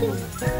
嗯。